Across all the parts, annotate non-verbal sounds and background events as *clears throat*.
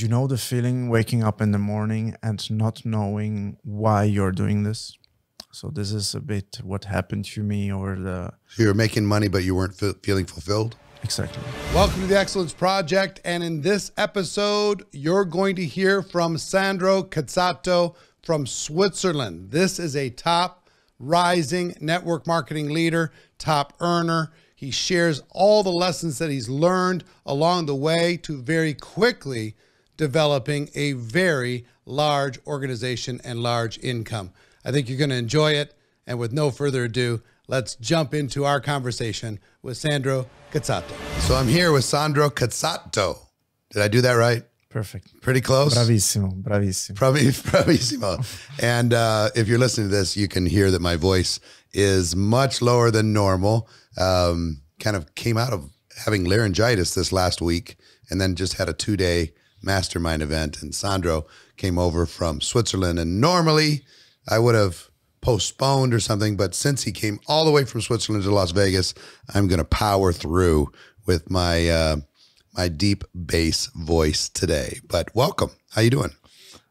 you know the feeling waking up in the morning and not knowing why you're doing this so this is a bit what happened to me over the So you're making money, but you weren't fe- feeling fulfilled. exactly Welcome to the Excellence Project. And in this episode, you're going to hear from Sandro Cazzato from Switzerland. This is a top rising network marketing leader, top earner. He shares all the lessons that he's learned along the way to very quickly developing a very large organization and large income. I think you're going to enjoy it. And with no further ado, let's jump into our conversation with Sandro Cazzato. So I'm here with Sandro Cazzato. Did I do that right? perfect Pretty close. bravissimo bravissimo Probably *laughs* bravissimo. and uh, if you're listening to this, you can hear that my voice is much lower than normal. Um, kind of came out of having laryngitis this last week, and then just had a two day mastermind event. And Sandro came over from Switzerland, and normally I would have postponed or something, but since he came all the way from Switzerland to Las Vegas, I'm going to power through with my. Uh, my deep bass voice today, but welcome. How you doing?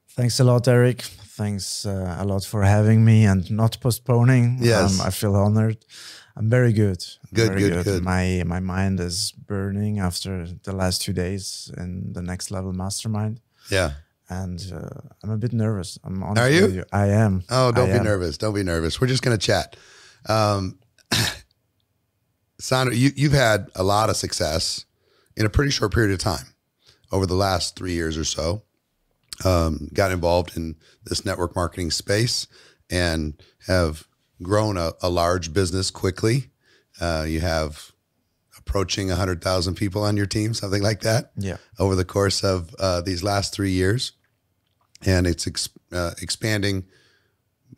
thanks a lot eric thanks uh, a lot for having me and not postponing Yes. um, i feel honored i'm very good Good, very good, good. my my mind is burning after the last two days in the next level mastermind Yeah. and uh, I'm a bit nervous. I'm honest Are you? with I am. Oh, don't I be am. nervous. Don't be nervous. We're just going to chat. Um, *coughs* Sandro, you, you've had a lot of success in a pretty short period of time over the last three years or so. Um, got involved in this network marketing space and have grown a, a large business quickly. Uh, you have approaching 100,000 people on your team, something like that Yeah. over the course of uh, these last three years, and it's ex- uh, expanding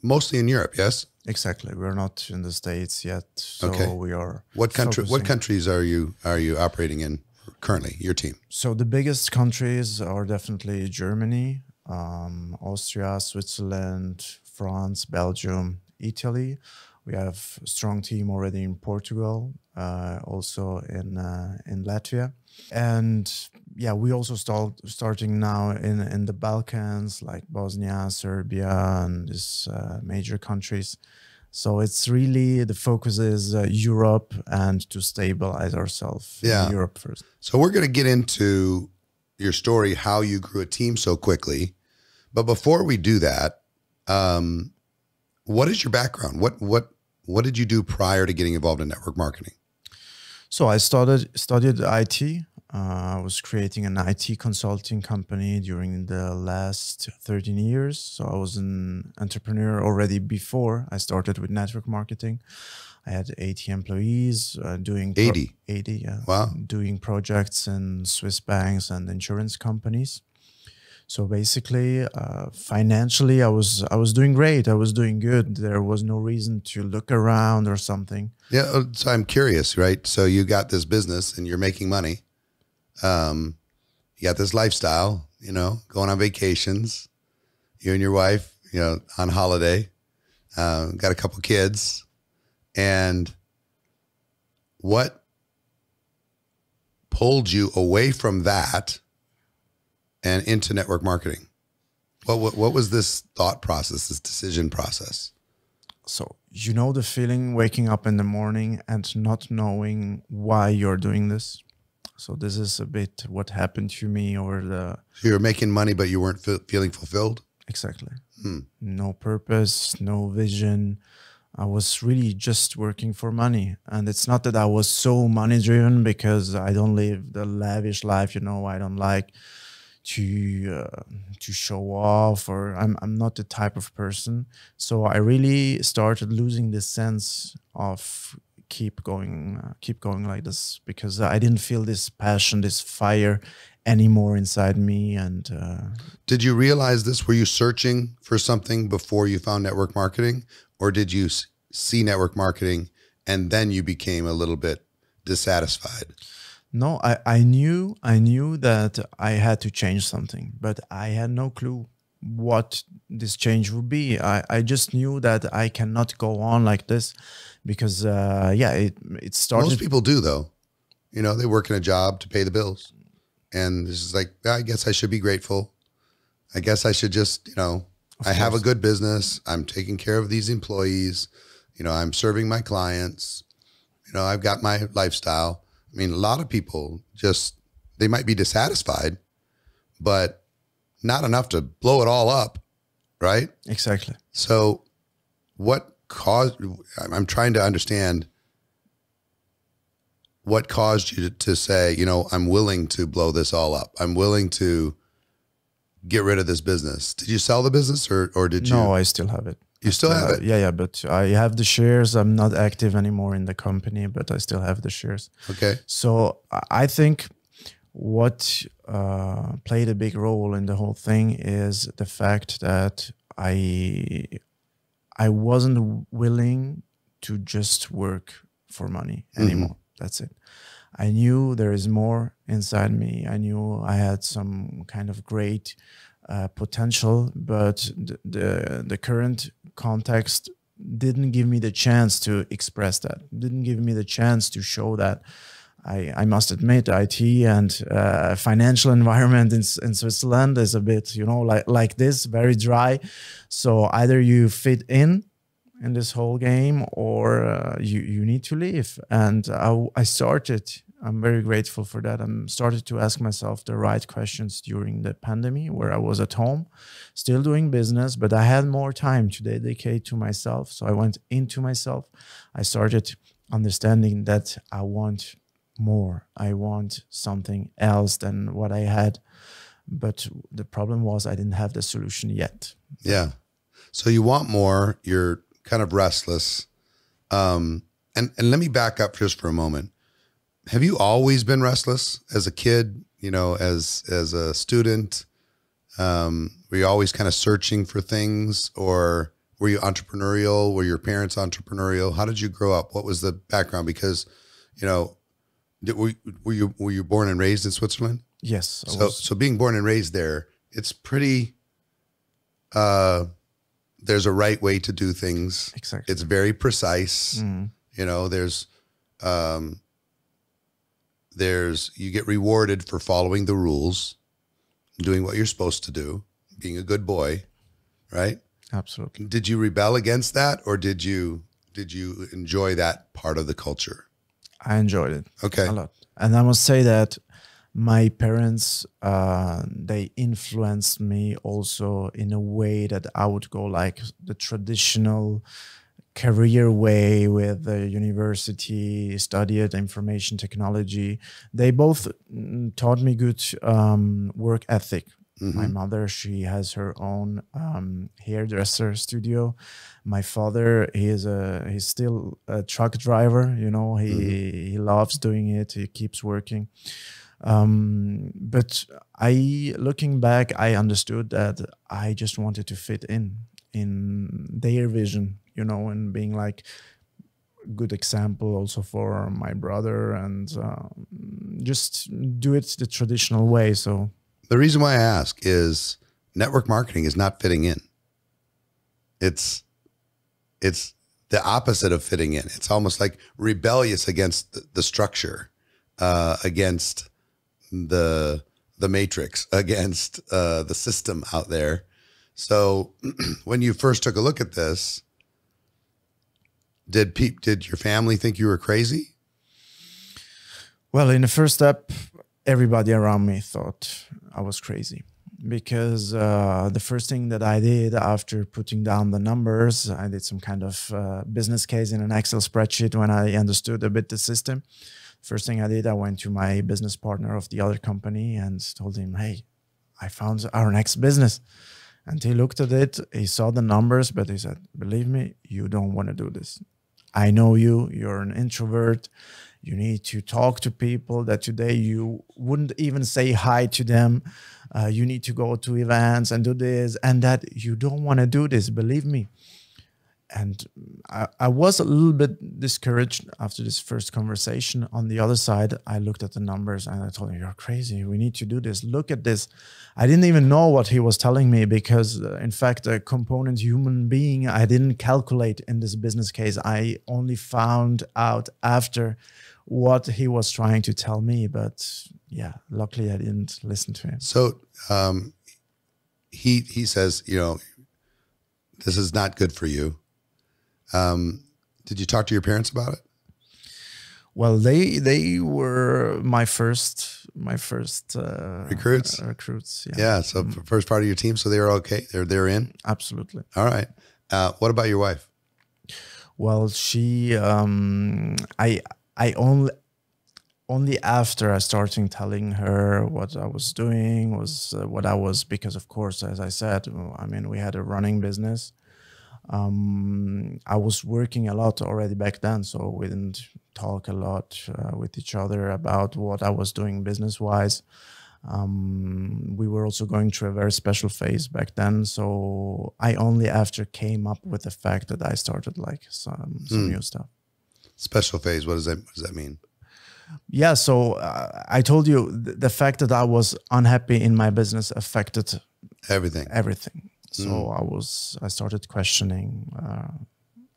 mostly in Europe. Yes. Exactly. We're not in the states yet, so Okay. we are. What country? What countries are you are you operating in currently? Your team. So the biggest countries are definitely Germany, um, Austria, Switzerland, France, Belgium, Italy. We have a strong team already in Portugal, uh, also in uh, in Latvia, and yeah, we also start starting now in in the Balkans, like Bosnia, Serbia, and these uh, major countries. So it's really the focus is uh, Europe and to stabilize ourselves Yeah. in Europe first. So we're going to get into your story, how you grew a team so quickly. But before we do that, um, what is your background? What what what did you do prior to getting involved in network marketing? So I started studied IT. Uh, I was creating an IT consulting company during the last 13 years. So I was an entrepreneur already before I started with network marketing. I had 80 employees uh, doing pro- 80? 80, yeah. Wow. Doing projects in Swiss banks and insurance companies. So basically, uh, financially, I was I was doing great. I was doing good. There was no reason to look around or something. Yeah, uh, so I'm curious, right? So you got this business and you're making money. Um, you got this lifestyle, you know, going on vacations. You and your wife, you know, on holiday. Uh, got a couple kids, and what pulled you away from that and into network marketing? What what, what was this thought process, this decision process? So you know the feeling waking up in the morning and not knowing why you're doing this. So this is a bit what happened to me over the So you were making money, but you weren't fe- feeling fulfilled. exactly Hmm. no purpose, no vision. I was really just working for money, and it's not that I was so money driven because I don't live the lavish life. You know, I don't like to uh, to show off, or I'm I'm not the type of person. So I really started losing this sense of keep going, uh, keep going like this because I didn't feel this passion, this fire anymore inside me, and. Uh, Did you realize this? Were you searching for something before you found network marketing, or did you see network marketing and then you became a little bit dissatisfied? No, I, I knew I knew that I had to change something, but I had no clue what this change would be. I, I just knew that I cannot go on like this because uh, yeah, it it started Most people do, though. You know, they work in a job to pay the bills, and this is like, I guess I should be grateful. I guess I should just, you know, I have a good business. I'm taking care of these employees. You know, I'm serving my clients. You know, I've got my lifestyle. I mean, a lot of people just they might be dissatisfied, but not enough to blow it all up, right? Exactly. So, what caused? I'm trying to understand what caused you to, to say, you know, I'm willing to blow this all up. I'm willing to get rid of this business. Did you sell the business, or or did you? No, I still have it. You still have it. Yeah, yeah, but I have the shares. I'm not active anymore in the company, but I still have the shares. Okay. So I- think what uh, played a big role in the whole thing is the fact that I I wasn't willing to just work for money anymore. That's it. I knew there is more inside me. I knew I had some kind of great uh, potential, but the, the the current context didn't give me the chance to express that. Didn't give me the chance to show that. I, I must admit, IT and uh, financial *laughs* environment in, in Switzerland is a bit, you know, like like this, very dry. So either you fit in in this whole game or uh, you you need to leave. And I, I started. I'm very grateful for that. I'm started to ask myself the right questions during the pandemic, where I was at home, still doing business, but I had more time to dedicate to myself. So I went into myself. I started understanding that I want more. I want something else than what I had. But the problem was I didn't have the solution yet. Yeah. So you want more. You're kind of restless. Um, and and let me back up just for a moment. Have you always been restless as a kid? You know, as as a student, um, were you always kind of searching for things, or were you entrepreneurial? Were your parents entrepreneurial? How did you grow up? What was the background? Because, you know, did, were, were you were you born and raised in Switzerland? Yes. I So, was- so being born and raised there, it's pretty. Uh, there's a right way to do things. exactly. It's very precise. Mm. You know, there's, um, there's you get rewarded for following the rules, doing what you're supposed to do, being a good boy, right? Absolutely. Did you rebel against that, or did you did you enjoy that part of the culture? I enjoyed it Okay, a lot. And I must say that my parents, uh, they influenced me also in a way that I would go like the traditional career way with the university, studied information technology. They both mm, taught me good um, work ethic. My mother, she has her own um, hairdresser studio. My father, he is a he's still a truck driver. You know, he he loves doing it. He keeps working. Um, but I, looking back, I understood that I just wanted to fit in in their vision. You know, and being like good example also for my brother and um, just do it the traditional way. So The reason why I ask is network marketing is not fitting in. It's it's the opposite of fitting in. It's almost like rebellious against the, structure, uh, against the the matrix, *laughs* against uh, the system out there. So *clears throat* when you first took a look at this, did peep did your family think you were crazy? Well, in the first step, everybody around me thought I was crazy because uh, the first thing that I did after putting down the numbers, I did some kind of uh, business case in an Excel spreadsheet when I understood a bit the system. First thing I did, I went to my business partner of the other company and told him, "Hey, I found our next business." And he looked at it, he saw the numbers, but he said, Believe me, you don't want to do this. I know you, you're an introvert. You need to talk to people that today you wouldn't even say hi to them. Uh, you need to go to events and do this and that. You don't want to do this, believe me. And I, I was a little bit discouraged after this first conversation. On the other side, I looked at the numbers and I told him, You're crazy. We need to do this. Look at this. I didn't even know what he was telling me because, uh, in fact, a component human being, I didn't calculate in this business case. I only found out after what he was trying to tell me. But yeah, luckily I didn't listen to him. So um, he he says, you know, this is not good for you. Um, did you talk to your parents about it? Well, they they were my first my first uh, Recruits? uh, recruits. Yeah, Yeah. So f- first part of your team, so they were okay. They're they're in. absolutely. All right. Uh, what about your wife? Well, she, um, I, I only, only after I started telling her what I was doing was uh, what I was because, of course, as I said, I mean, we had a running business. Um, I was working a lot already back then, so we didn't talk a lot uh, with each other about what I was doing business wise. Um, we were also going through a very special phase back then, so I only after came up with the fact that I started like some some new stuff. Special phase. What does that what does that mean? Yeah, so uh, I told you th- the fact that I was unhappy in my business affected Everything. everything. So I was I started questioning uh,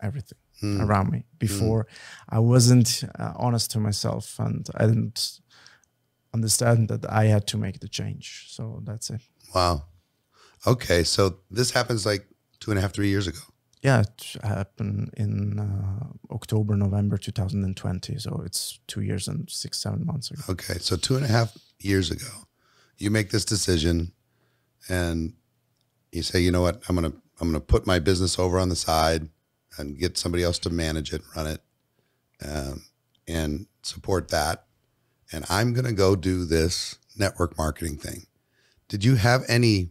everything around me. Before I wasn't uh, honest to myself, and I didn't understand that I had to make the change. So that's it. Wow. Okay. So this happens like two and a half, three years ago. Yeah, it happened in uh, October, November 2020. So it's two years and six, seven months ago. Okay. So two and a half years ago, you make this decision and you say, you know what, I'm gonna I'm gonna put my business over on the side and get somebody else to manage it, run it, um, and support that. And I'm gonna go do this network marketing thing. Did you have any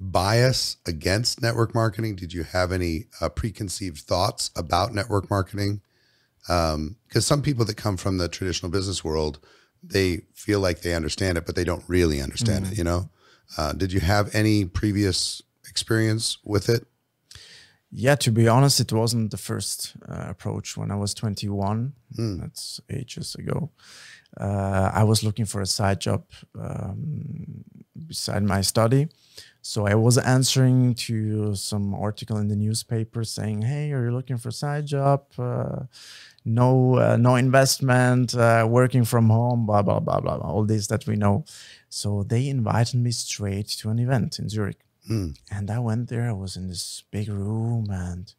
bias against network marketing? Did you have any uh, preconceived thoughts about network marketing? Because some people that come from the traditional business world, they feel like they understand it, but they don't really understand it. You know, uh, did you have any previous experience with it? Yeah, to be honest, it wasn't the first uh, approach. When I was 21, that's ages ago, uh, I was looking for a side job um, beside my study. So I was answering to some article in the newspaper saying, "Hey, are you looking for a side job? Uh, no, uh, no investment, uh, working from home, blah blah blah blah blah. All this that we know." So they invited me straight to an event in Zurich. Hmm. And I went there. I was in this big room, and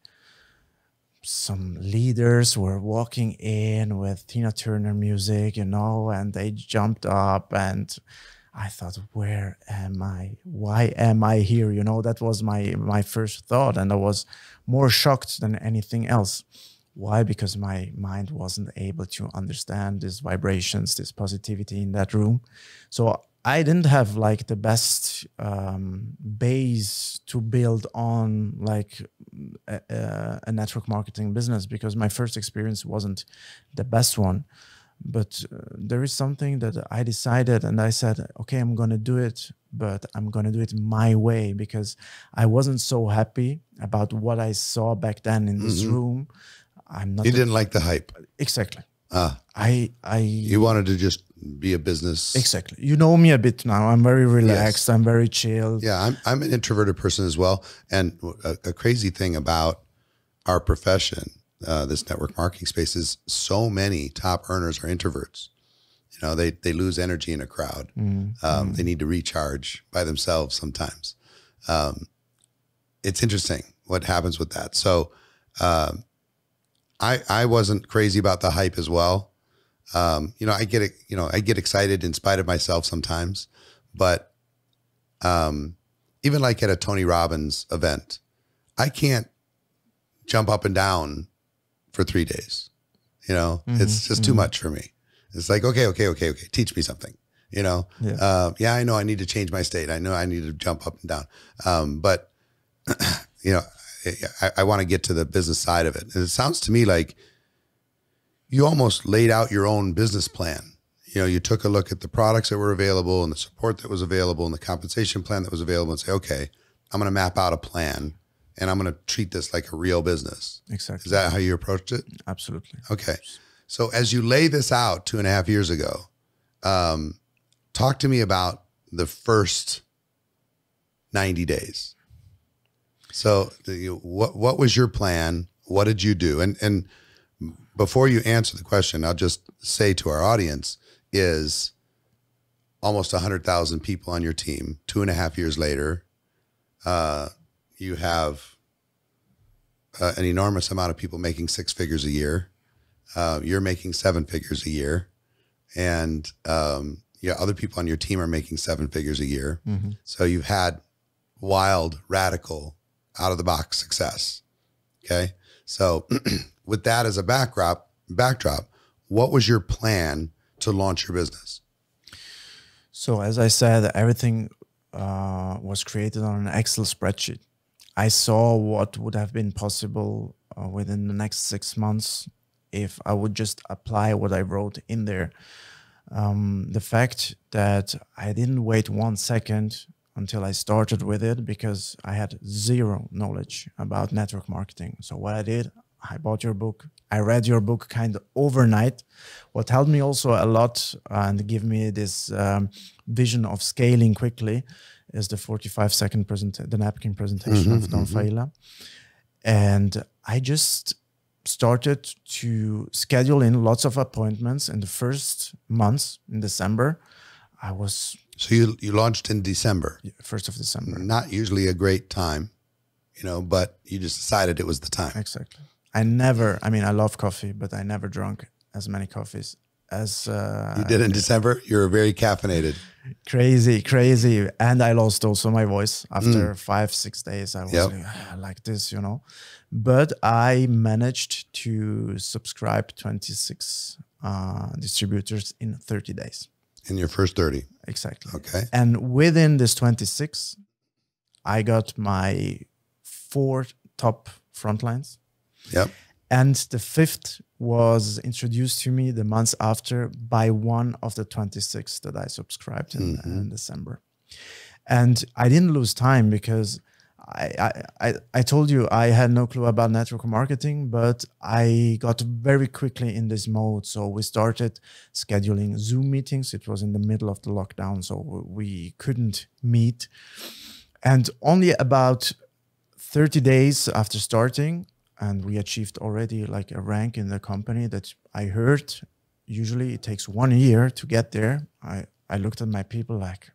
some leaders were walking in with Tina Turner music, you know, and they jumped up. And I thought, where am I? Why am I here? You know, that was my my first thought, and I was more shocked than anything else. Why? Because my mind wasn't able to understand these vibrations, this positivity in that room. So I didn't have like the best um, base to build on, like a, a- network marketing business, because my first experience wasn't the best one. But uh, there is something that I decided, and I said, okay, I'm gonna do it, but I'm gonna do it my way because I wasn't so happy about what I saw back then in this room. I'm not You didn't like the hype. exactly. Ah, I I you wanted to just be a business. Exactly. You know me a bit now. I'm very relaxed. I'm very chilled. Yeah, I'm I'm an introverted person as well, and a, a crazy thing about our profession, uh, this network marketing space, is so many top earners are introverts. You know, they they lose energy in a crowd. Um, They need to recharge by themselves sometimes. Um, it's interesting what happens with that. So, um, I I wasn't crazy about the hype as well. Um, you know, I get it. You know, I get excited in spite of myself sometimes, but um, even like at a Tony Robbins event, I can't jump up and down for three days. You know, it's just too much for me. It's like, okay, okay, okay, okay, teach me something. You know, Yeah. uh, yeah, I know I need to change my state. I know I need to jump up and down. Um, but *clears throat* you know, I, I want to get to the business side of it. And it sounds to me like you almost laid out your own business plan. You know, you took a look at the products that were available and the support that was available and the compensation plan that was available and say, okay, I'm going to map out a plan and I'm going to treat this like a real business. Exactly. Is that how you approached it? Absolutely. Okay. So as you lay this out two and a half years ago, um, talk to me about the first 90 days. So the, what, what was your plan? What did you do? And, and before you answer the question, I'll just say to our audience is almost 100,000 people on your team, two and a half years later. Uh, you have uh, an enormous amount of people making six figures a year. Uh, you're making seven figures a year. And um, yeah, other people on your team are making seven figures a year. Mm-hmm. So you've had wild, radical, out of the box success. Okay. So *clears throat* with that as a backdrop, backdrop, what was your plan to launch your business? So as I said, everything uh, was created on an Excel spreadsheet. I saw what would have been possible uh, within the next six months if I would just apply what I wrote in there. Um, the fact that I didn't wait one second until I started with it because I had zero knowledge about network marketing. So what I did, I bought your book. I read your book kind of overnight. What helped me also a lot uh, and give me this um, vision of scaling quickly is the 45 second present the napkin presentation of mm-hmm, Don mm-hmm. Failla. And I just started to schedule in lots of appointments in the first months in December. I was So you you launched in December. first of December. Not usually a great time, you know, but you just decided it was the time. Exactly. I never. I mean, I love coffee, but I never drank as many coffees as uh, You did in December. You were very caffeinated. crazy, crazy, and I lost also my voice after five, six days. I was Yep. like, "Ah, like this, you know. But I managed to subscribe 26 uh, distributors in 30 days. in your first 30. Exactly. Okay. And within this 26, I got my four top front lines. Yep. And the fifth was introduced to me the months after by one of the 26 that I subscribed in, mm-hmm. in December. And I didn't lose time because I, I, I, I told you I had no clue about network marketing, but I got very quickly in this mode. So we started scheduling Zoom meetings. It was in the middle of the lockdown, so we couldn't meet. And only about 30 days after starting, and we achieved already like a rank in the company that I heard usually it takes one year to get there. I, I looked at my people like,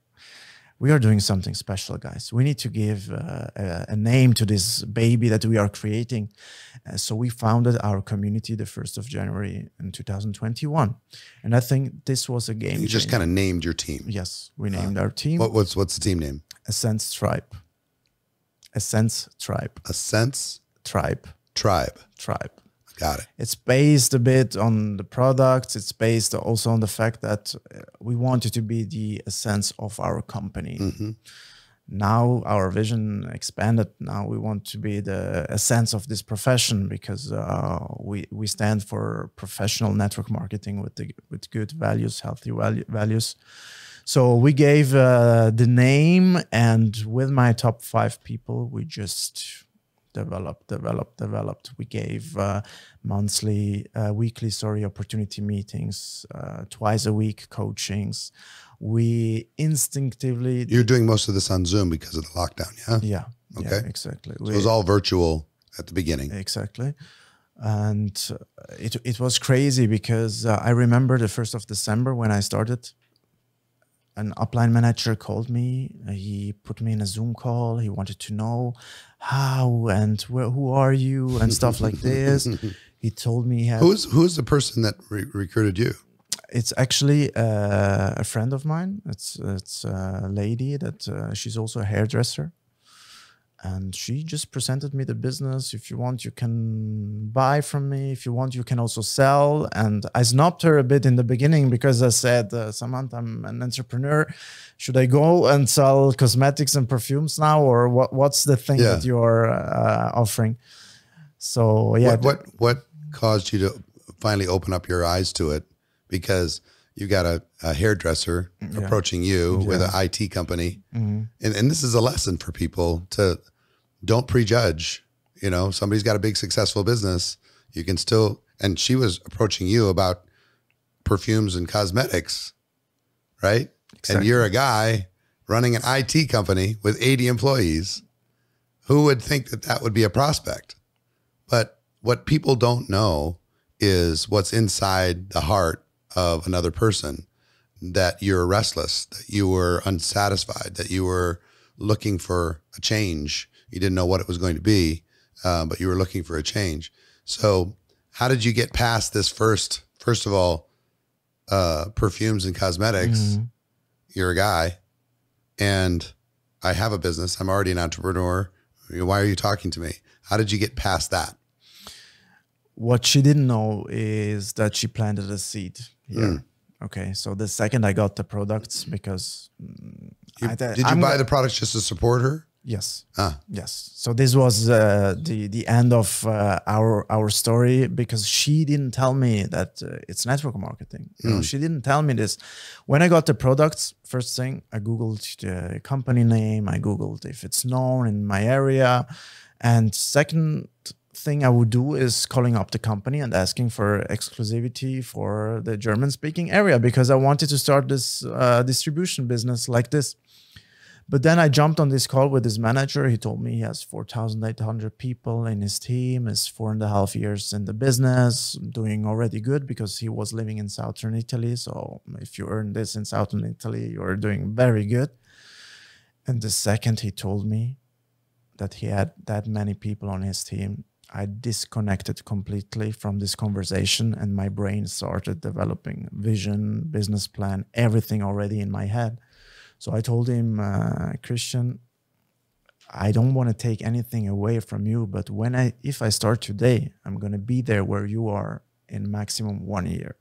we are doing something special, guys. We need to give uh, a, a name to this baby that we are creating. Uh, so we founded our community the 1st of January in 2021. And I think this was a game. You just kind of named your team. Yes, we named our team What, what's what's the team name? Essence Tribe. Essence Tribe. Essence Tribe. Tribe. Tribe. Got it. It's based a bit on the products. It's based also on the fact that uh, we wanted to be the essence of our company. Now our vision expanded. Now we want to be the essence of this profession because uh, we we stand for professional network marketing with the with good values, healthy value, values. So we gave uh, the name, and with my top five people, we just developed, developed, developed. We gave uh, monthly, uh, weekly, sorry, opportunity meetings, uh, twice a week coachings. We instinctively, You're doing most of this on Zoom because of the lockdown, yeah? yeah, yeah, Okay. exactly. So it was all virtual at the beginning. exactly and uh, it, it was crazy because uh, i remember the 1st of december when i started an upline manager called me. He put me in a zoom call. He wanted to know how and where, who are you and stuff like *laughs* this. He told me he Who's who's the person that re- recruited you? it's actually uh, a friend of mine. It's it's a lady that uh, she's also a hairdresser and she just presented me the business. If you want you can buy from me. If you want you can also sell. And i snubbed her a bit in the beginning because i said uh, samantha i'm an entrepreneur. Should i go and sell cosmetics and perfumes now or what, what's the thing Yeah. that you're uh, offering? So yeah what, what what caused you to finally open up your eyes to it? Because you got a, a hairdresser approaching you with an IT company, Mm-hmm. and and this is a lesson for people to don't prejudge. You know, somebody's got a big successful business. You can still, and she was approaching you about perfumes and cosmetics, right? And you're a guy running an IT company with 80 employees. Who would think that that would be a prospect? But what people don't know is what's inside the heart of another person that you're restless, that you were unsatisfied, that you were looking for a change. You didn't know what it was going to be, uh, but you were looking for a change. So, how did you get past this first? First of all, uh, perfumes and cosmetics. Mhm. You're a guy, and I have a business. I'm already an entrepreneur. Why are you talking to me? How did you get past that? What she didn't know is that she planted a seed here. Mm. Okay, so the second I got the products, because mm, You- I th- did you I'm buy the products just to support her? Yes. Ah. Yes. So this was uh, the the end of uh, our our story because she didn't tell me that uh, it's network marketing. You know, she didn't tell me this. When I got the products, first thing I googled the company name. I googled if it's known in my area, and second thing I would do is calling up the company and asking for exclusivity for the German speaking area because I wanted to start this uh, distribution business like this. But then I jumped on this call with his manager. He told me he has 4,800 people in his team, is four and a half years in the business, doing already good because he was living in Southern Italy. So if you earn this in Southern Italy, you're doing very good. And the second he told me that he had that many people on his team, I disconnected completely from this conversation and my brain started developing vision, business plan, everything already in my head. So I told him, uh, Christian, I don't want to take anything away from you, but when I, if I start today, I'm gonna be there where you are in maximum one year.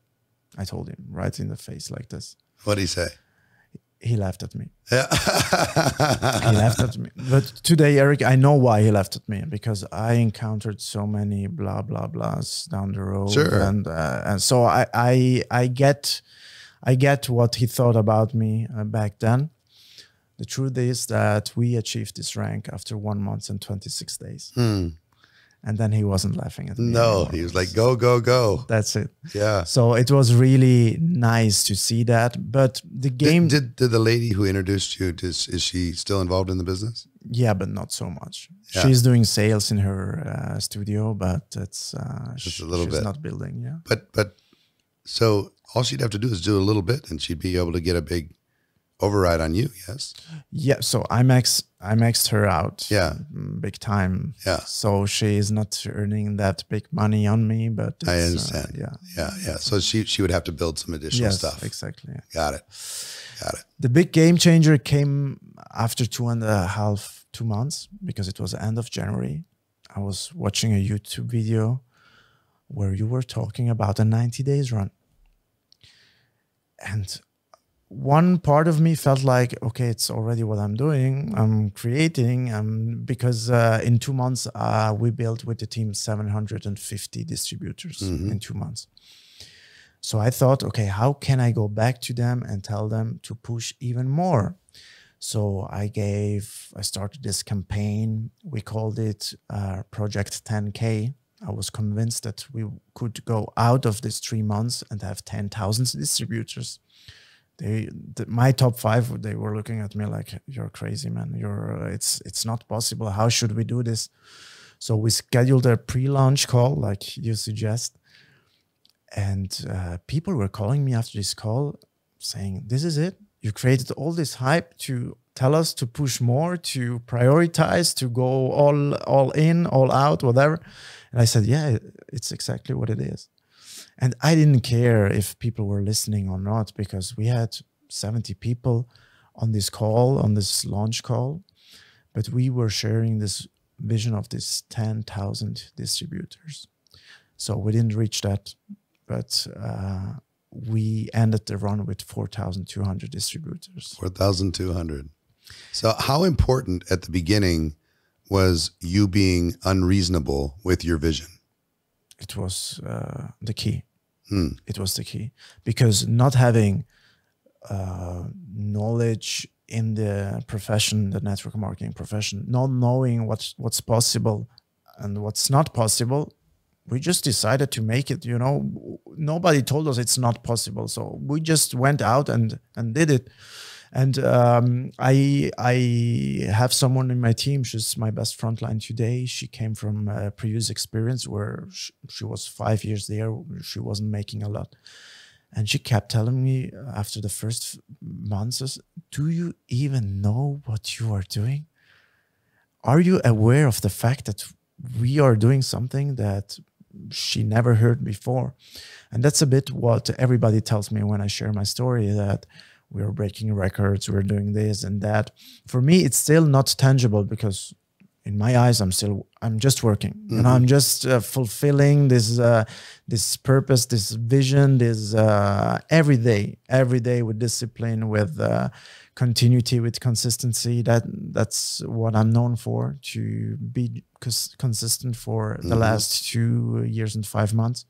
I told him right in the face like this. What did he say? He laughed at me. Yeah. *laughs* He laughed at me. But today, Eric, I know why he laughed at me because I encountered so many blah blah blahs down the road, Sure. and uh, and so I I I get I get what he thought about me uh, back then. The truth is that we achieved this rank after one month and 26 days. And then he wasn't laughing at me. Hmm. no, anymore. he was like, go, go, go. That's it. Yeah. So it was really nice to see that. But the game, Did, did, did the lady who introduced you, does, is she still involved in the business? yeah, but not so much. Yeah. She's doing sales in her uh, studio, but it's uh, Just a little she's bit. not building. Yeah. But, but so all she'd have to do is do a little bit and she'd be able to get a big override on you. Yes. Yeah. So I max I maxed her out. Yeah. Big time. Yeah. So she is not earning that big money on me, but I uh, understand. yeah. Yeah. Yeah. So she, she would have to build some additional Yes. stuff. Exactly. yeah. Got it. Got it. The big game changer came after two and a half, two months, because it was the end of January. I was watching a YouTube video where you were talking about a 90 days run. And one part of me felt like, okay, it's already what I'm doing. I'm creating, um, because uh, in two months, uh, we built with the team 750 distributors in two months. So I thought, okay, how can I go back to them and tell them to push even more? So I gave, I started this campaign. We called it uh, Project 10K. I was convinced that we could go out of this three months and have 10,000 distributors. They, the, my top five, they were looking at me like, "You're crazy, man. You're, uh, it's, it's not possible. How should we do this?" So we scheduled a pre-launch call, like you suggest, and uh, people were calling me after this call saying this is it you created all this hype to tell us to push more to prioritize to go all all in all out whatever and i said yeah it's exactly what it is and i didn't care if people were listening or not because we had 70 people on this call on this launch call but we were sharing this vision of this 10,000 distributors so we didn't reach that but uh, we ended the run with 4,200 distributors. 4,200. So, how important at the beginning was you being unreasonable with your vision? It was uh, the key. Hmm. It was the key because not having uh, knowledge in the profession, the network marketing profession, not knowing what's what's possible and what's not possible, we just decided to make it. You know, nobody told us it's not possible, so we just went out and and did it. And um, I I have someone in my team. She's my best frontline today. She came from a previous experience where she, she was five years there. She wasn't making a lot, and she kept telling me after the first months, "Do you even know what you are doing? Are you aware of the fact that we are doing something that she never heard before?" And that's a bit what everybody tells me when I share my story that we're breaking records, we're doing this and that. For me, it's still not tangible because in my eyes, I'm still, I'm just working mm-hmm. and I'm just uh, fulfilling this, uh, this purpose, this vision, this uh, every day, every day with discipline, with uh, continuity, with consistency. That that's what I'm known for to be cons- consistent for mm-hmm. the last two years and five months.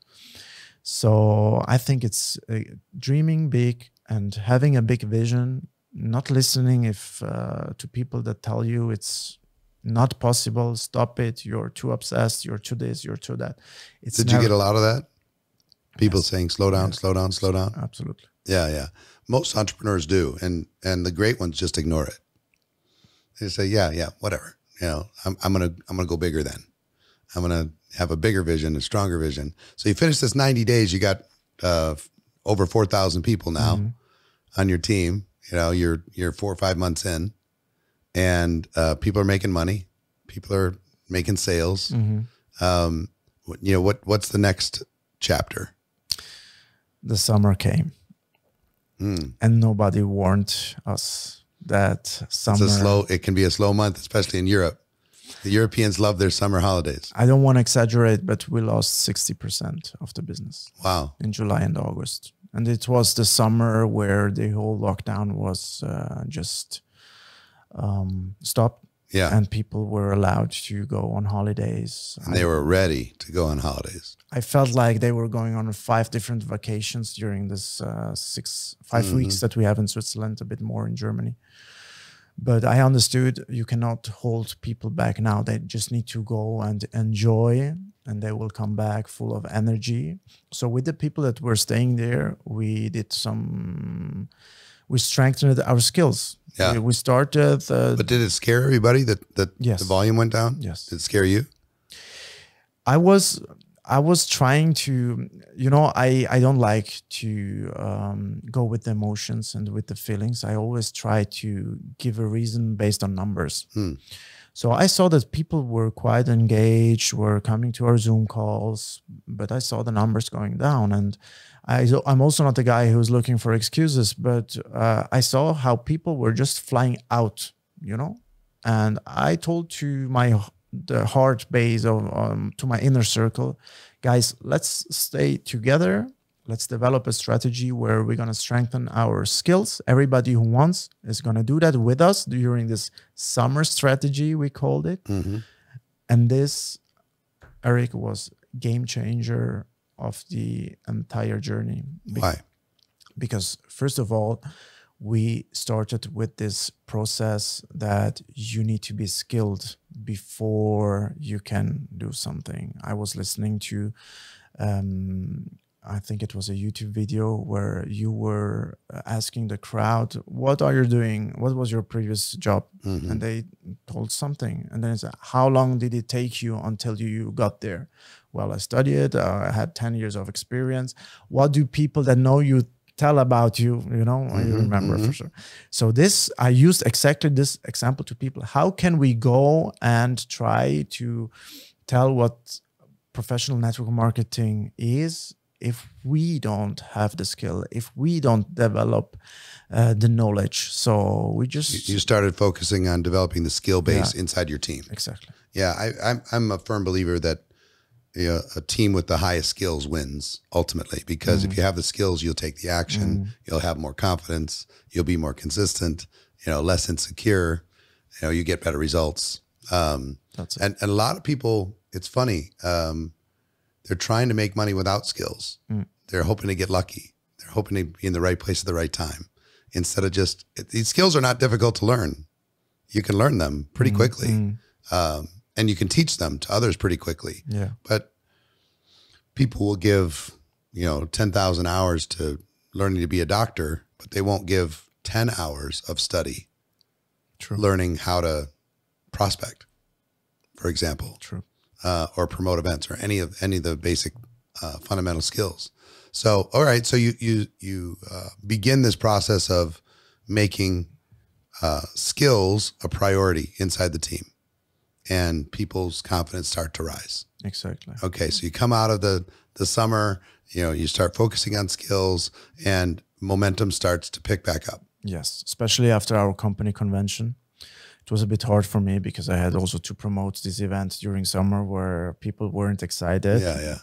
So I think it's uh, dreaming big, and having a big vision not listening if uh, to people that tell you it's not possible stop it you're too obsessed you're too this you're too that. It's did never, you get a lot of that? People yes. saying slow down yes. slow down slow down. Absolutely. Yeah yeah. Most entrepreneurs do and and the great ones just ignore it. They say yeah yeah whatever you know i'm, I'm gonna i'm gonna go bigger then. I'm gonna have a bigger vision a stronger vision. So you finish this 90 days you got uh, over 4,000 people now. Mm-hmm. On your team. You know, you're you're four or five months in, and uh, people are making money. People are making sales. Mm-hmm. Um, you know what? What's the next chapter? The summer came, mm. and nobody warned us that summer. It's a slow. It can be a slow month, especially in Europe. The Europeans love their summer holidays. I don't want to exaggerate, but we lost 60% of the business. Wow. In July and August. And it was the summer where the whole lockdown was uh, just um, stopped. Yeah. And people were allowed to go on holidays. And they were ready to go on holidays. I felt like they were going on five different vacations during this uh, six, five mm-hmm. weeks that we have in Switzerland, a bit more in Germany but I understood you cannot hold people back now. They just need to go and enjoy, and they will come back full of energy. So with the people that were staying there, we did some, we strengthened our skills. Yeah, we, we started. Uh, but did it scare everybody that that yes. the volume went down? Yes. Did it scare you? I was I was trying to, you know, I, I don't like to um, go with the emotions and with the feelings. I always try to give a reason based on numbers. Hmm. So I saw that people were quite engaged, were coming to our Zoom calls, but I saw the numbers going down. And I, I'm also not the guy who's looking for excuses, but uh, I saw how people were just flying out, you know? And I told to my the heart base of um, to my inner circle guys let's stay together let's develop a strategy where we're going to strengthen our skills everybody who wants is going to do that with us during this summer strategy we called it mm-hmm. and this eric was game changer of the entire journey why because first of all we started with this process that you need to be skilled before you can do something. I was listening to, um, I think it was a YouTube video where you were asking the crowd, What are you doing? What was your previous job? Mm-hmm. And they told something. And then it's, How long did it take you until you got there? Well, I studied, uh, I had 10 years of experience. What do people that know you tell about you you know mm-hmm, you remember mm-hmm. for sure so this i used exactly this example to people how can we go and try to tell what professional network marketing is if we don't have the skill if we don't develop uh, the knowledge. So we just you started focusing on developing the skill base yeah, inside your team. Exactly. Yeah I, I'm, I'm a firm believer that you know, a team with the highest skills wins ultimately because mm. if you have the skills, you'll take the action, mm. you'll have more confidence, you'll be more consistent, you know, less insecure, you know, you get better results. Um, That's it. And, and a lot of people, it's funny, um, they're trying to make money without skills. Mm. They're hoping to get lucky. They're hoping to be in the right place at the right time instead of just, these skills are not difficult to learn. You can learn them pretty mm quickly. Mm. Um, and you can teach them to others pretty quickly. Yeah. But people will give, you know, 10,000 hours to learning to be a doctor, but they won't give 10 hours of study True. learning how to prospect, for example, True. Uh, or promote events or any of any of the basic uh, fundamental skills. So, all right, so you you you uh, begin this process of making uh, skills a priority inside the team, and people's confidence start to rise. Exactly. Okay, so you come out of the the summer, you know, you start focusing on skills, and momentum starts to pick back up. Yes, especially after our company convention. It was a bit hard for me because I had also to promote this event during summer where people weren't excited. Yeah, yeah.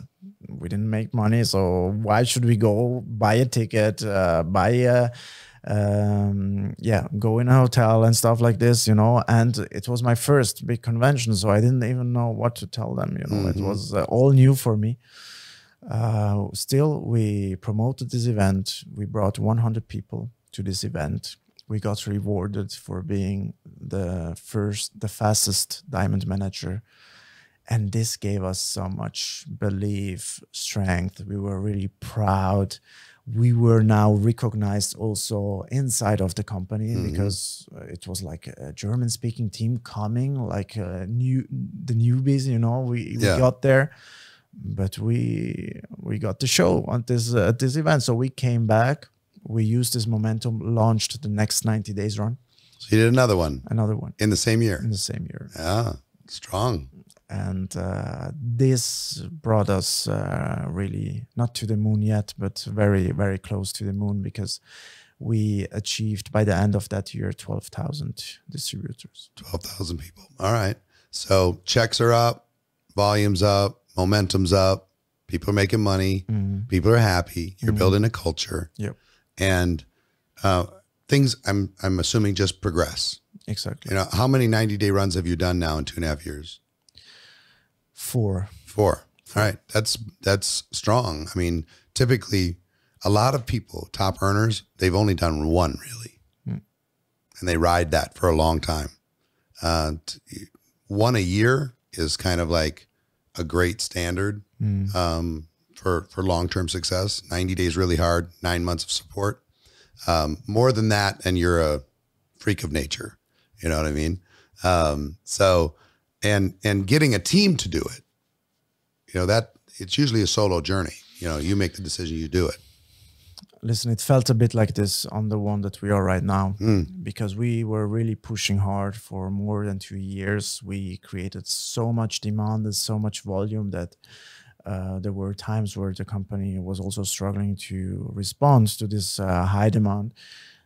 We didn't make money, so why should we go buy a ticket, uh, buy a, um, yeah, go in a hotel and stuff like this, you know? And it was my first big convention, so I didn't even know what to tell them, you know? It was uh, all new for me. Uh, still, we promoted this event. We brought 100 people to this event. We got rewarded for being the first, the fastest diamond manager. And this gave us so much belief, strength. We were really proud. We were now recognized also inside of the company because uh, it was like a German speaking team coming, like uh, new the newbies, you know, we, we Yeah. got there but we we got the show at this uh, at this event so we came back we used this momentum launched the next 90 days run. So you did another one? Another one. In the same year. in the same year. Yeah, strong. and uh, this brought us uh, really not to the moon yet but very very close to the moon because we achieved by the end of that year 12,000 distributors. 12,000 people. All right. So checks are up, volume's up, momentum's up, people are making money, people are happy, you're building a culture, yep and uh, things I'm I'm assuming just progress. exactly You know, how many 90 day runs have you done now in two and a half years? four Four. All right. That's that's strong. I mean, typically a lot of people, top earners, they've only done one really. And they ride that for a long time. Uh, t- one a year is kind of like a great standard um, for for long term success. Ninety days really hard. Nine months of support. Um, more than that, and you're a freak of nature. You know what I mean? Um, so, and and getting a team to do it. You know that it's usually a solo journey. You know, you make the decision, you do it. listen it felt a bit like this on the one that we are right now because we were really pushing hard for more than two years we created so much demand and so much volume that uh, there were times where the company was also struggling to respond to this uh, high demand.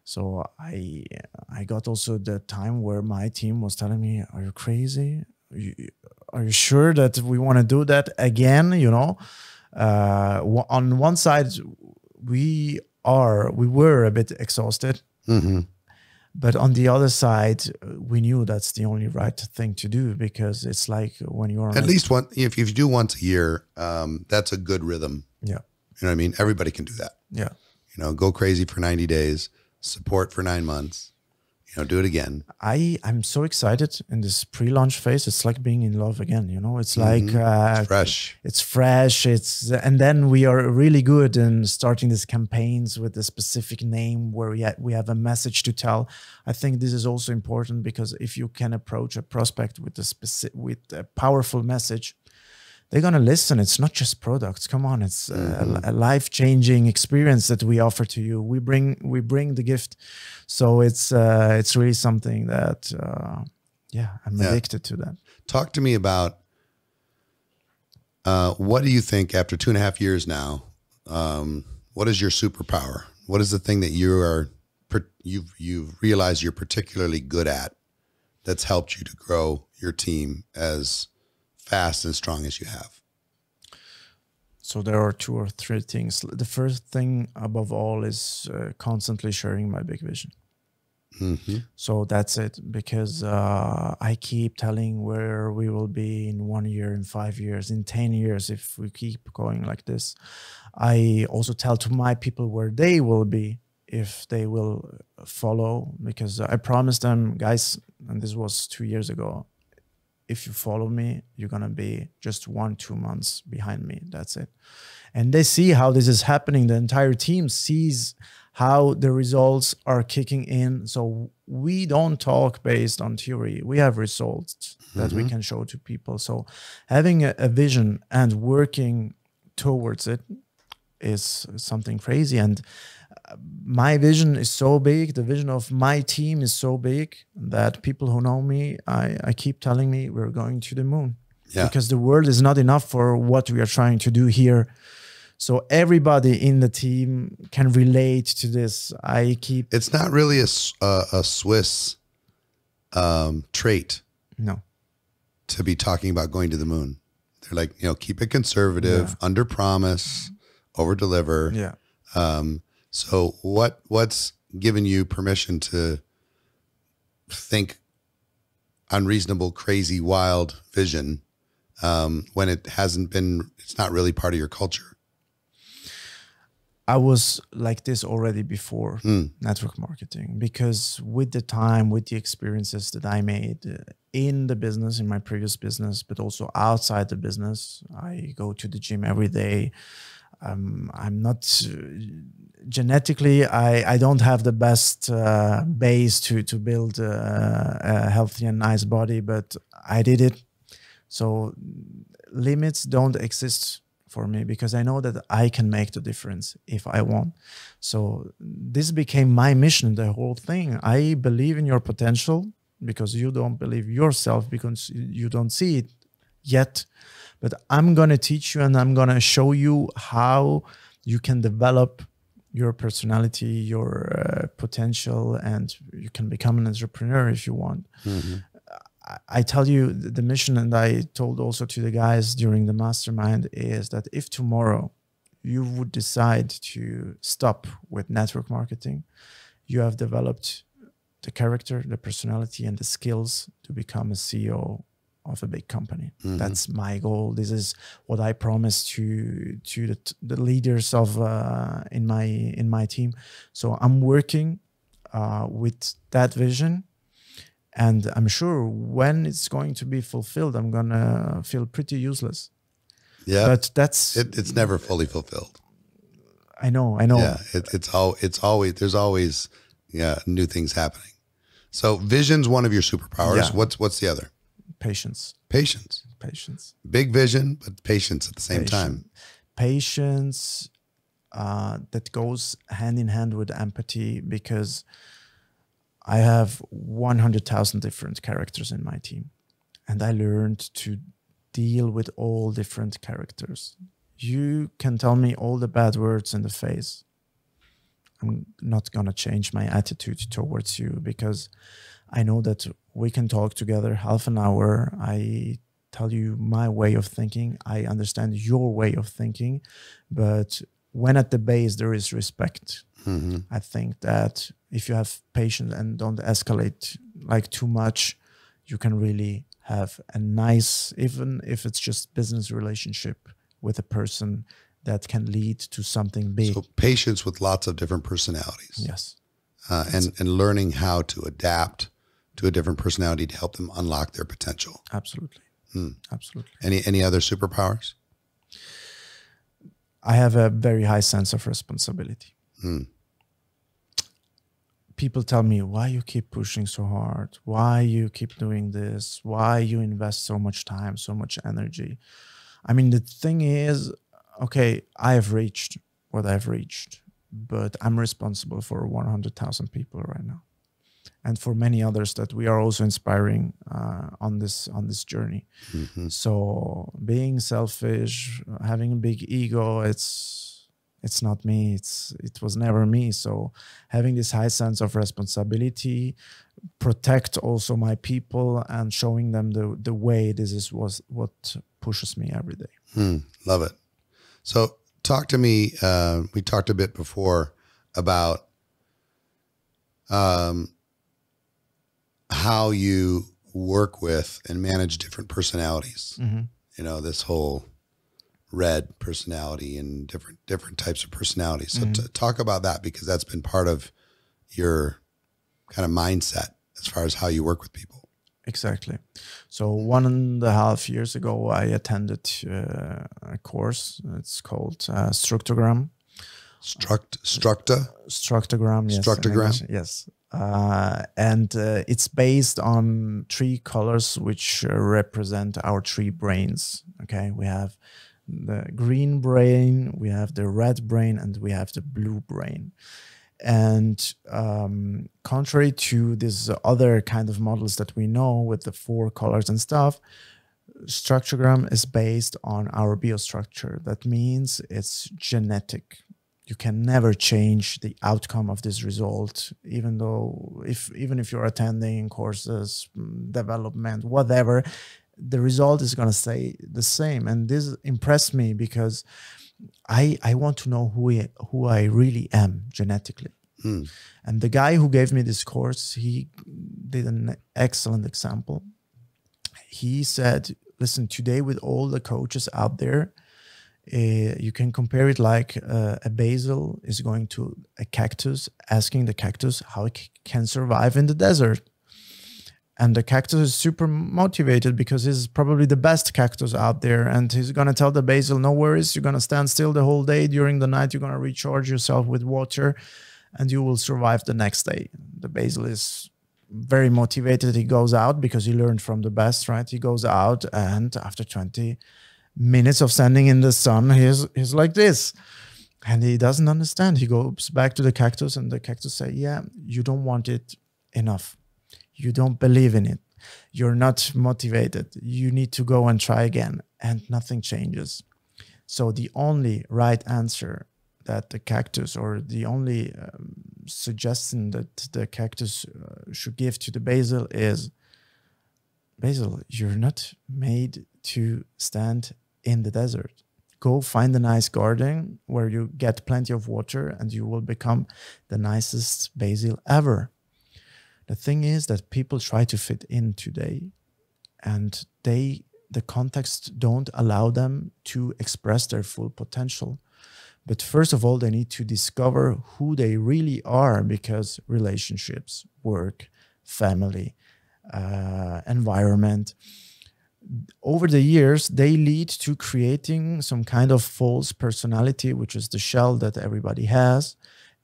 So i i got also the time where my team was telling me are you crazy? Are you, are you sure that we want to do that again? You know? Uh, on one side we are we were a bit exhausted but on the other side we knew that's the only right thing to do because it's like when you're At least one, if, if you do once a year, um, that's a good rhythm. yeah You know what I mean? Everybody can do that. yeah You know, go crazy for 90 days, support for nine months, you know, do it again. i i'm so excited in this pre-launch phase. It's like being in love again you know? It's like uh, Fresh. it's fresh. It's and then we are really good in starting these campaigns with a specific name where we, ha- we have a message to tell. I think this is also important because if you can approach a prospect with a specific with a powerful message they're going to listen it's not just products come on it's a, a life-changing experience that we offer to you we bring we bring the gift so it's uh, it's really something that uh, yeah i'm Yeah. addicted to that Talk to me about uh, what do you think after two and a half years now? Um, what is your superpower? What is the thing that you are you've you've realized you're particularly good at that's helped you to grow your team as fast and strong as you have? So there are two or three things. The first thing above all is uh, constantly sharing my big vision. So that's it because uh, I keep telling where we will be in one year, in five years, in 10 years if we keep going like this. I also tell to my people where they will be if they will follow because I promised them, guys, and this was two years ago, if you follow me, you're gonna be just one, two months behind me. That's it. And they see how this is happening. The entire team sees how the results are kicking in. So we don't talk based on theory. We have results that we mm-hmm. can show to people. So having a, a vision and working towards it is something crazy. And my vision is so big, the vision of my team is so big that people who know me, I, I keep telling me we're going to the moon. Yeah. Because the world is not enough for what we are trying to do here. So everybody in the team can relate to this. I keep It's not really a a Swiss um, trait no. to be talking about going to the moon. They're like, you know, keep it conservative, under promise, over deliver. Yeah. Um, so what what's given you permission to think unreasonable, crazy, wild vision um, when it hasn't been? It's not really part of your culture. I was like this already before network marketing because with the time, with the experiences that I made uh, in the business, in my previous business, but also outside the business, I go to the gym every day. Um, I'm not uh, genetically, I, I don't have the best uh, base to, to build uh, a healthy and nice body, but I did it. So limits don't exist for me because I know that I can make the difference if I want. So this became my mission, the whole thing. I believe in your potential because you don't believe yourself because you don't see it yet. But I'm going to teach you and I'm going to show you how you can develop your personality, your uh, potential, and you can become an entrepreneur if you want. I- I tell you the mission, and I told also to the guys during the mastermind is that if tomorrow you would decide to stop with network marketing, you have developed the character, the personality, and the skills to become a CEO of a big company. That's my goal. This is what I promise to to the, the leaders of uh, in my in my team. So I'm working uh, with that vision and i'm sure when it's going to be fulfilled i'm gonna feel pretty useless Yeah, but that's it, it's never fully fulfilled. i know i know Yeah, it, it's all it's always there's always yeah new things happening. So vision's one of your superpowers. Yeah. What's what's the other? Patience Patience. patience Big vision, but patience at the same time. patience uh, that goes hand in hand with empathy because I have 100,000 different characters in my team. And I learned to deal with all different characters. You can tell me all the bad words in the face. I'm not going to change my attitude towards you because I know that we can talk together half an hour. I tell you my way of thinking. I understand your way of thinking. But when at the base there is respect, I think that if you have patience and don't escalate like too much, you can really have a nice, even if it's just business relationship with a person that can lead to something big. So patience with lots of different personalities. yes. uh, and and learning how to adapt to a different personality to help them unlock their potential. Absolutely. Hmm. Absolutely. Any any other superpowers? I have a very high sense of responsibility. Hmm. People tell me why you keep pushing so hard, why you keep doing this, why you invest so much time, so much energy. I mean, the thing is, okay, I have reached what I've reached, but I'm responsible for 100,000 people right now, and for many others that we are also inspiring uh, on this on this journey. So being selfish, having a big ego, it's it's not me. It's it was never me. So having this high sense of responsibility, protect also my people and showing them the the way. This is was what pushes me every day. Hmm, love it. So talk to me. Uh, we talked a bit before about um, how you work with and manage different personalities. You know this whole red personality and different different types of personalities. So t- talk about that because that's been part of your kind of mindset as far as how you work with people. Exactly. So one and a half years ago, I attended uh, a course. It's called uh, Structogram. Struct structa Structogram, yes. Structogram? Yes. Uh, and uh, it's based on three colors which uh, represent our three brains. Okay, we have the green brain, we have the red brain, and we have the blue brain. And um, contrary to these other kind of models that we know with the four colors and stuff, Structogram is based on our biostructure. That means it's genetic. You can never change the outcome of this result, even though if even if you're attending courses, mm, development, whatever, the result is gonna stay the same. And this impressed me because I I want to know who I, who I really am genetically. Hmm. And the guy who gave me this course, he did an excellent example. He said, "Listen, today with all the coaches out there, uh, you can compare it like uh, a basil is going to a cactus, asking the cactus how it can survive in the desert." and the cactus is super motivated because he's probably the best cactus out there and he's going to tell the basil no worries you're going to stand still the whole day. During the night you're going to recharge yourself with water and you will survive the next day. The basil is very motivated. He goes out because he learned from the best right? He goes out and after 20 minutes of standing in the sun he's, he's like this. And he doesn't understand. He goes back to the cactus and the cactus say yeah you don't want it enough. You don't believe in it. You're not motivated. You need to go and try again. And nothing changes. So the only right answer that the cactus or the only um, suggestion that the cactus uh, should give to the basil is basil you're not made to stand in the desert. Go find a nice garden where you get plenty of water and you will become the nicest basil ever. The thing is that people try to fit in today and they the context don't allow them to express their full potential. But first of all they need to discover who they really are because relationships work family uh, environment over the years they lead to creating some kind of false personality which is the shell that everybody has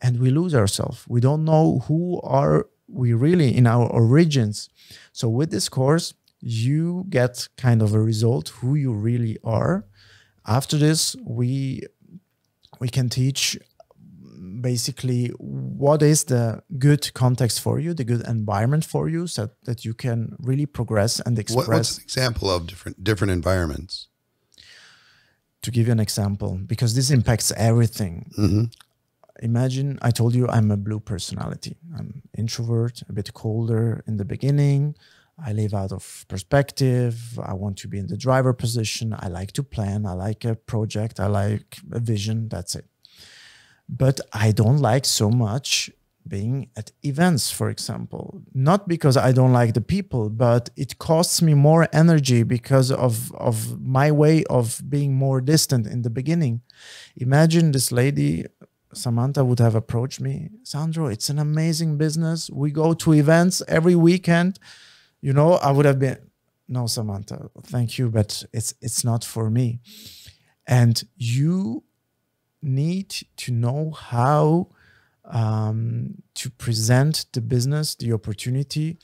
and we lose ourselves. We don't know who are we really in our origins. So with this course you get kind of a result who you really are. After this we we can teach basically what is the good context for you the good environment for you so that you can really progress and express What, what's an example of different different environments? to give you an example because this impacts everything. Hmm imagine i told you i'm a blue personality. I'm introvert a bit colder in the beginning. I live out of perspective. I want to be in the driver position. I like to plan. I like a project. I like a vision. That's it but i don't like so much being at events for example not because i don't like the people but it costs me more energy because of of my way of being more distant in the beginning imagine this lady Samantha would have approached me, Sandro, it's an amazing business. We go to events every weekend. You know, I would have been, no, Samantha, thank you, but it's it's not for me. And you need to know how um, to present the business, the opportunity,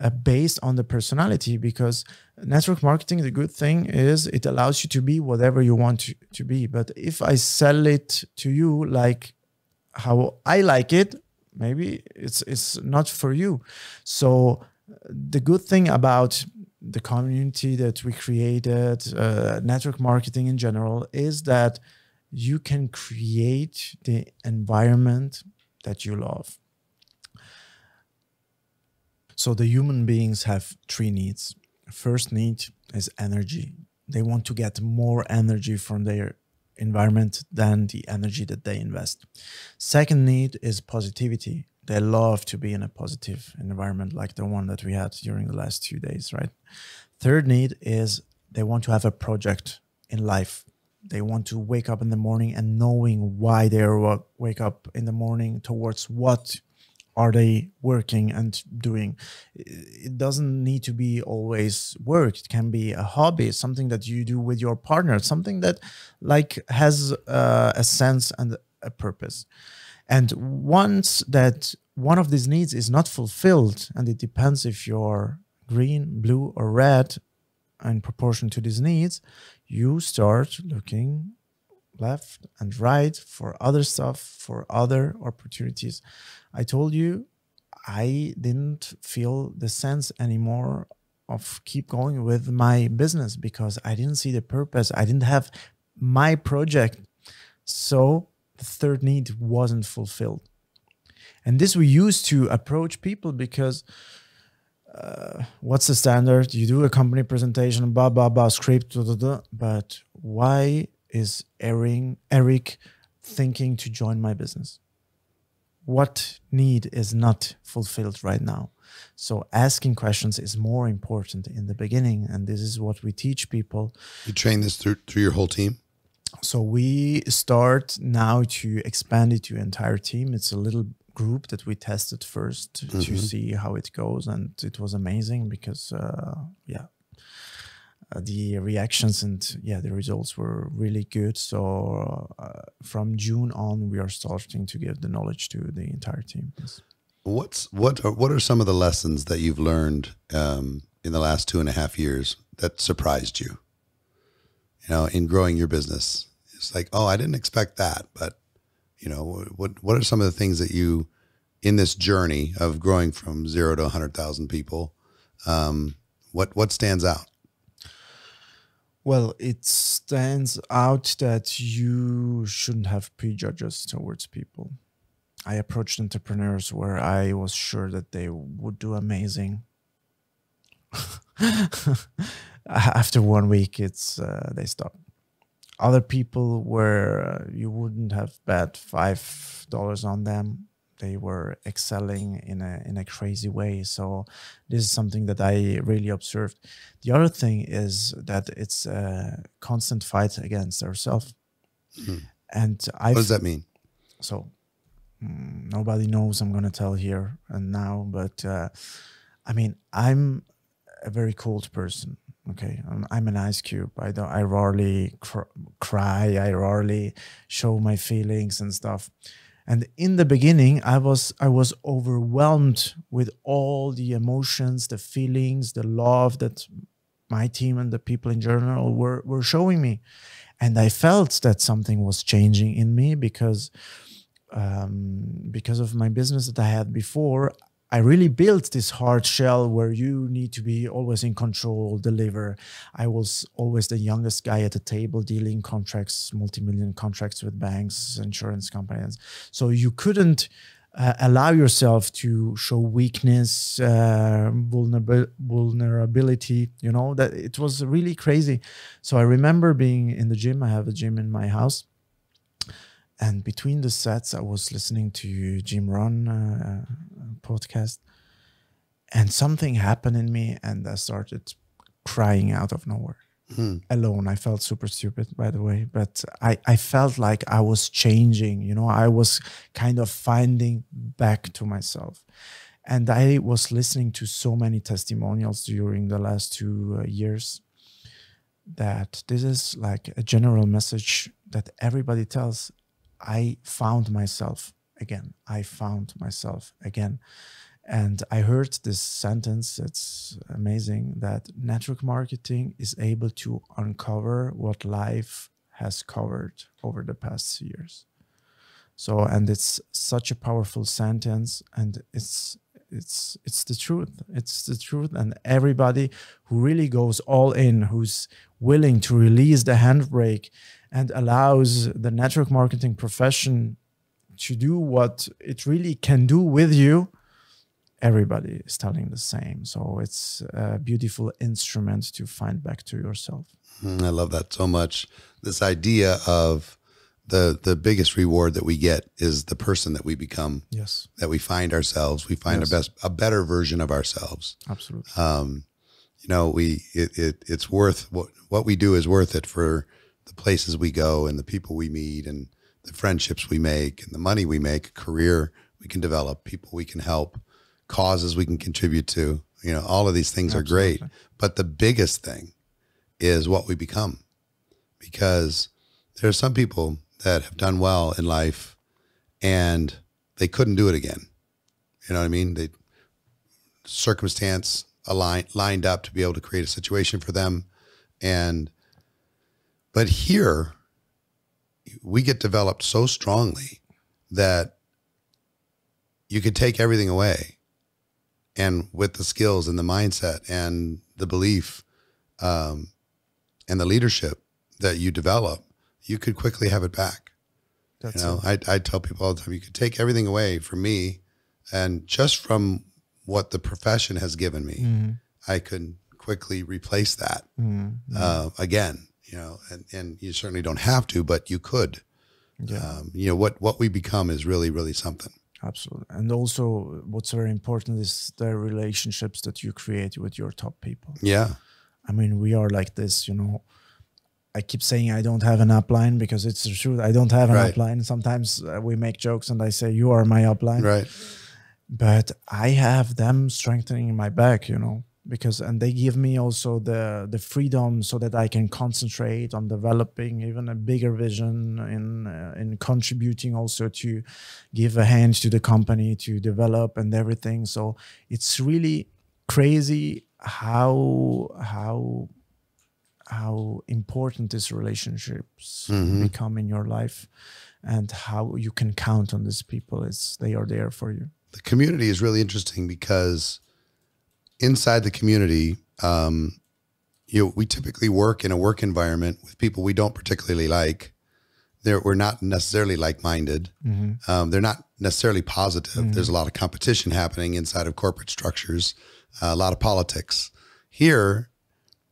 uh, based on the personality because network marketing the good thing is it allows you to be whatever you want to, to be. But if i sell it to you like how i like it maybe it's it's not for you. So the good thing about the community that we created uh, network marketing in general is that you can create the environment that you love so the human beings have three needs. First need is energy. They want to get more energy from their environment than the energy that they invest. Second need is positivity. They love to be in a positive environment like the one that we had during the last two days, right? Third need is they want to have a project in life. They want to wake up in the morning and knowing why they are wa- wake up in the morning towards what are they working and doing? It doesn't need to be always work. It can be a hobby, something that you do with your partner, something that like has uh, a sense and a purpose. And once that one of these needs is not fulfilled, and it depends if you're green, blue, or red in proportion to these needs, you start looking left and right for other stuff, for other opportunities. I told you I didn't feel the sense anymore of keep going with my business because I didn't see the purpose. I didn't have my project. So the third need wasn't fulfilled. And this we use to approach people because uh, what's the standard? You do a company presentation, blah, blah, blah, script, blah, blah, blah, but why is Eric, Eric thinking to join my business? What need is not fulfilled right now? So asking questions is more important in the beginning, and this is what we teach people. You train this through through your whole team. So we start now to expand it to entire team. It's a little group that we tested 1st Mm-hmm. to see how it goes, and it was amazing because uh, yeah, uh, the reactions and yeah the results were really good so uh, from june on we are starting to give the knowledge to the entire team yes. What's what are what are some of the lessons that you've learned um, in the last two and a half years that surprised you? You know, in growing your business, it's like, oh, I didn't expect that, but you know, what what are some of the things that you in this journey of growing from zero to hundred thousand people? Um, what what stands out? well it stands out that you shouldn't have prejudges towards people i approached entrepreneurs where i was sure that they would do amazing *laughs* after one week it's uh, they stop other people where uh, you wouldn't have bet five dollars on them. They were excelling in a in a crazy way. So this is something that i really observed. The other thing is that it's a constant fight against ourselves and i What does that mean? so mm, nobody knows i'm going to tell here and now but uh, i mean i'm a very cold person okay i'm, I'm an ice cube. I don't i rarely cr- cry. I rarely show my feelings and stuff. And in the beginning i was i was overwhelmed with all the emotions the feelings the love that my team and the people in general were were showing me. And i felt that something was changing in me because um, because of my business that I had before, I really built this hard shell where you need to be always in control, deliver. I was always the youngest guy at the table dealing contracts, multi-million contracts with banks, insurance companies. So you couldn't uh, allow yourself to show weakness, uh, vulnerab- vulnerability. You know that it was really crazy. So I remember being in the gym. I have a gym in my house and between the sets i was listening to Jim Rohn uh, podcast and something happened in me and i started crying out of nowhere. Alone. I felt super stupid by the way but I, I felt like i was changing you know? I was kind of finding back to myself. And i was listening to so many testimonials during the last two uh, years that this is like a general message that everybody tells I found myself again. I found myself again. And I heard this sentence, it's amazing that network marketing is able to uncover what life has covered over the past years. So, and it's such a powerful sentence, and it's it's it's the truth. It's the truth, and everybody who really goes all in, who's willing to release the handbrake and allows the network marketing profession to do what it really can do with you everybody is telling the same so it's a beautiful instrument to find back to yourself Mm, I love that so much. This idea of the the biggest reward that we get is the person that we become, yes that we find ourselves. We find Yes. a best a better version of ourselves. absolutely Um, you know, we it, it it's worth what what we do is worth it for the places we go and the people we meet and the friendships we make and the money we make, career we can develop, people we can help, causes we can contribute to. You know, all of these things are great. But the biggest thing is what we become. Because there are some people that have done well in life and they couldn't do it again. You know what I mean? They circumstance aligned lined up to be able to create a situation for them. And but here we get developed so strongly that you could take everything away and with the skills and the mindset and the belief um, and the leadership that you develop, you could quickly have it back. That's you know, I, I tell people all the time, you could take everything away from me and just from what the profession has given me, mm-hmm. I could quickly replace that mm-hmm. uh, again, you know, and, and you certainly don't have to, but you could. Yeah. Um, you know, what, what we become is really, really something. Absolutely. And also, what's very important is the relationships that you create with your top people. Yeah. I mean, we are like this, you know. I keep saying I don't have an upline because it's the truth. I don't have an right. upline. Sometimes uh, we make jokes and I say, You are my upline. Right. But I have them strengthening my back, you know because and they give me also the the freedom so that I can concentrate on developing even a bigger vision in uh, in contributing also to give a hand to the company to develop and everything so it's really crazy how how how important these relationships mm-hmm. become in your life and how you can count on these people is they are there for you the community is really interesting because inside the community, um, you know, we typically work in a work environment with people we don't particularly like. They're, we're not necessarily like-minded. Mm-hmm. Um, they're not necessarily positive. Mm-hmm. There's a lot of competition happening inside of corporate structures, uh, a lot of politics. Here,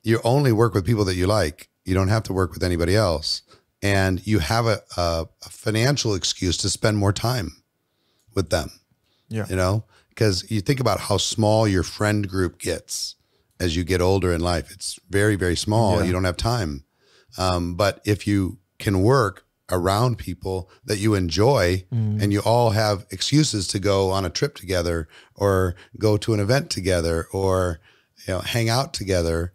you only work with people that you like. You don't have to work with anybody else, and you have a, a, a financial excuse to spend more time with them. Yeah, you know, because you think about how small your friend group gets as you get older in life. It's very, very small. Yeah. You don't have time. Um, but if you can work around people that you enjoy mm. and you all have excuses to go on a trip together or go to an event together or you know hang out together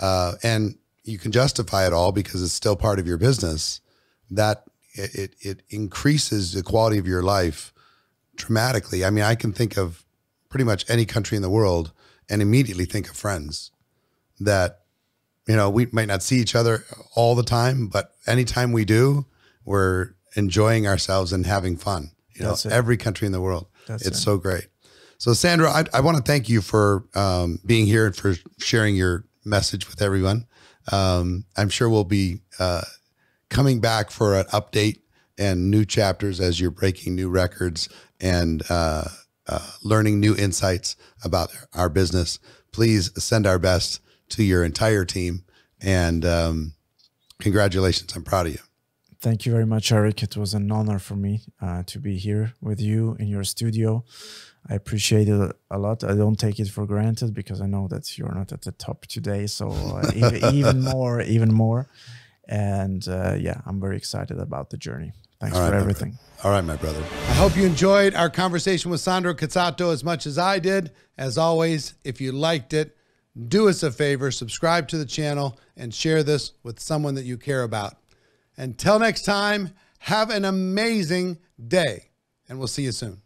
uh, and you can justify it all because it's still part of your business that it, it increases the quality of your life dramatically i mean i can think of pretty much any country in the world and immediately think of friends that you know we might not see each other all the time but anytime we do we're enjoying ourselves and having fun you That's know it. every country in the world That's it's it. so great so Sandro, i, I want to thank you for um, being here and for sharing your message with everyone um, i'm sure we'll be uh, coming back for an update and new chapters as you're breaking new records and uh, uh, learning new insights about our business, please send our best to your entire team. And um, congratulations. I'm proud of you. Thank you very much, Eric. It was an honor for me uh, to be here with you in your studio. I appreciate it a lot. I don't take it for granted because I know that you're not at the top today. So uh, even, *laughs* even, more, even more. And uh, yeah, I'm very excited about the journey. Thanks right, for everything. All right, my brother. I hope you enjoyed our conversation with Sandro Cazzato as much as I did. As always, if you liked it, do us a favor, subscribe to the channel, and share this with someone that you care about. Until next time, have an amazing day, and we'll see you soon.